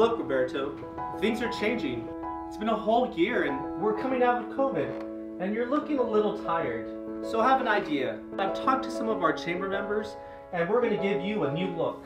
Look, Ribberto, things are changing. It's been a whole year and we're coming out of COVID, and you're looking a little tired. So I have an idea. I've talked to some of our chamber members, and we're going to give you a new look.